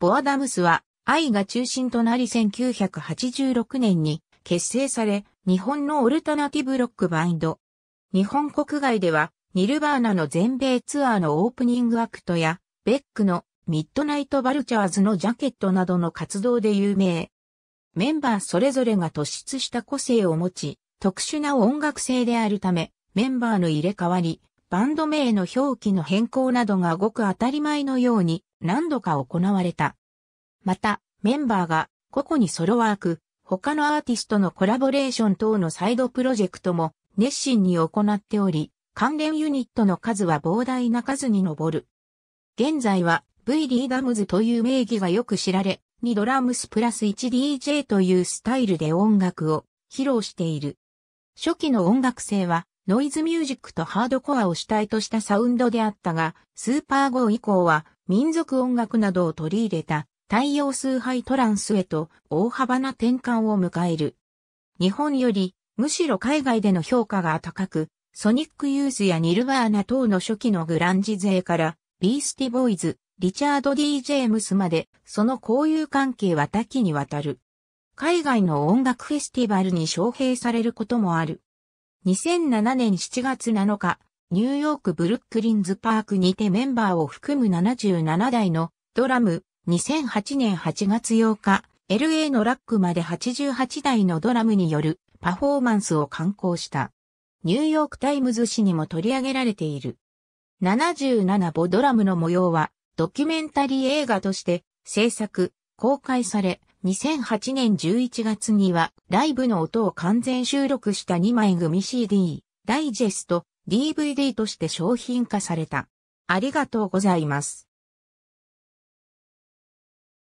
ボアダムスはアイが中心となり1986年に結成され、日本のオルタナティブロックバンド。日本国外では、ニルバーナの全米ツアーのオープニングアクトや、ベックのミッドナイトバルチャーズのジャケットなどの活動で有名。メンバーそれぞれが突出した個性を持ち、特殊な音楽性であるため、メンバーの入れ替わり、バンド名の表記の変更などがごく当たり前のように何度か行われた。また、メンバーが個々にソロワーク、他のアーティストのコラボレーション等のサイドプロジェクトも熱心に行っており、関連ユニットの数は膨大な数に上る。現在は V リーダムズという名義がよく知られ、2ドラムスプラス 1DJ というスタイルで音楽を披露している。初期の音楽性はノイズミュージックとハードコアを主体としたサウンドであったが、スーパーゴー以降は民族音楽などを取り入れた太陽崇拝トランスへと大幅な転換を迎える。日本よりむしろ海外での評価が高く、ソニックユースやニルバーナ等の初期のグランジ勢からビースティボーイズ、リチャード・ D・ ジェームスまでその交友関係は多岐にわたる。海外の音楽フェスティバルに招聘されることもある。2007年7月7日、ニューヨークブルックリンズパークにてメンバーを含む77台のドラム、2008年8月8日、LA のラックまで88台のドラムによるパフォーマンスを敢行した。ニューヨークタイムズ紙にも取り上げられている。77ボアドラムの模様はドキュメンタリー映画として制作、公開され、2008年11月にはライブの音を完全収録した2枚組 CD、ダイジェスト、DVD として商品化された。ありがとうございます。